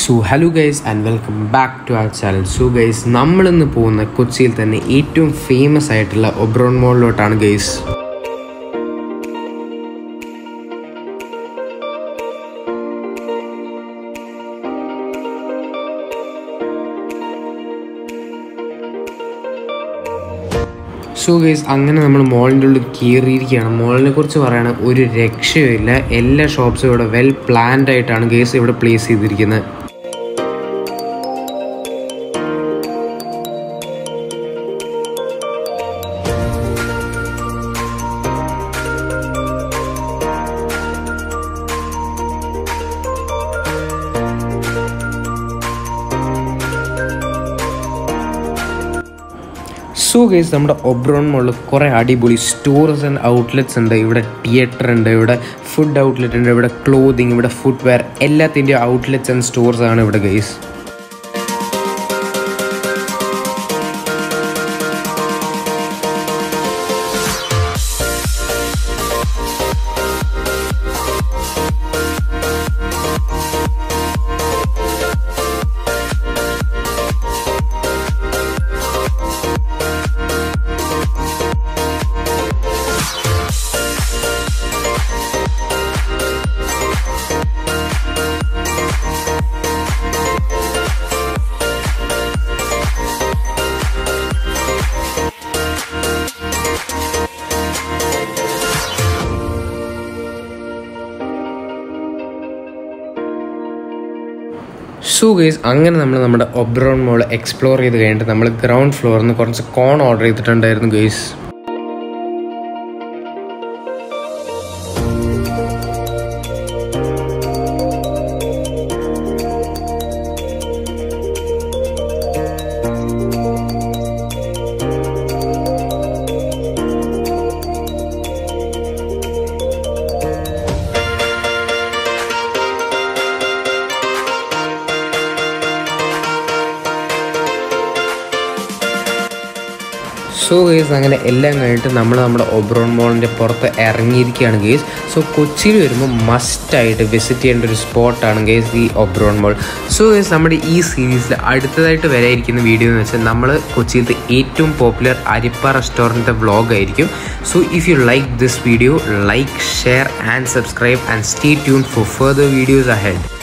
So hello guys and welcome back to our channel so guys നമ്മളിന്ന് പോകുന്ന കൊച്ചിയിൽ തന്നെ ഏറ്റവും ഫേമസ് ആയിട്ടുള്ള ഒബ്രോൺ മോളിലോട്ടാണ് ഗൈസ് സോ ഗൈസ് അങ്ങനെ നമ്മൾ മോളിന്റെ ഉള്ളിൽ കയറിയിരിക്കുകയാണ് മോളിനെ കുറിച്ച് പറയുകയാണെങ്കിൽ ഒരു രക്ഷയുമില്ല. എല്ലാ ഷോപ്സും ഇവിടെ വെൽ പ്ലാൻഡ് ആയിട്ടാണ് ഗൈസ് ഇവിടെ പ്ലേസ് ചെയ്തിരിക്കുന്നത്. സോ ഗൈസ് നമ്മുടെ ഒബ്രോൺ മോളിൽ കുറേ അടിപൊളി സ്റ്റോർസ് ആൻഡ് ഔട്ട്ലെറ്റ്സ് ഉണ്ട്. ഇവിടെ തിയേറ്റർ ഉണ്ട് ഇവിടെ ഫുഡ് ഔട്ട്ലെറ്റ് ഉണ്ട് ഇവിടെ ക്ലോതിങ് ഇവിടെ ഫുഡ് വെയർ എല്ലാത്തിന്റെയും ഔട്ട്ലെറ്റ്സ് ആൻഡ് സ്റ്റോർസ് ആണ് ഇവിടെ ഗൈസ്. സോ ഗൈസ് അങ്ങനെ നമ്മൾ നമ്മുടെ ഒബ്രോൺ മോൾ എക്സ്പ്ലോർ ചെയ്ത് കഴിഞ്ഞിട്ട് നമ്മൾ ഗ്രൗണ്ട് ഫ്ലോറിൽ നിന്ന് കുറച്ച് കോൺ ഓർഡർ ചെയ്തിട്ടുണ്ടായിരുന്നു ഗൈസ് സോ ഗേസ് അങ്ങനെ എല്ലാം കഴിഞ്ഞിട്ട് നമ്മൾ നമ്മുടെ ഒബ്രോൺ മോളിന്റെ പുറത്ത് ഇറങ്ങിയിരിക്കുകയാണ് ഗേസ് സോ കൊച്ചിയിൽ വരുമ്പോൾ മസ്റ്റായിട്ട് വിസിറ്റ് ചെയ്യേണ്ട ഒരു സ്പോട്ടാണ് ഗേസ് ഈ ഒബ്രോൺ മോൾ സോ ഗേസ് നമ്മുടെ ഈ സീരീസിൽ അടുത്തതായിട്ട് വരായിരിക്കുന്ന വീഡിയോ എന്ന് വെച്ചാൽ നമ്മൾ കൊച്ചിയിലത്തെ ഏറ്റവും പോപ്പുലർ അരിപ്പ റെസ്റ്റോറന്റിന്റെ വ്ളോഗ് ആയിരിക്കും. So if you like this video like share and subscribe and stay tune for further videos ahead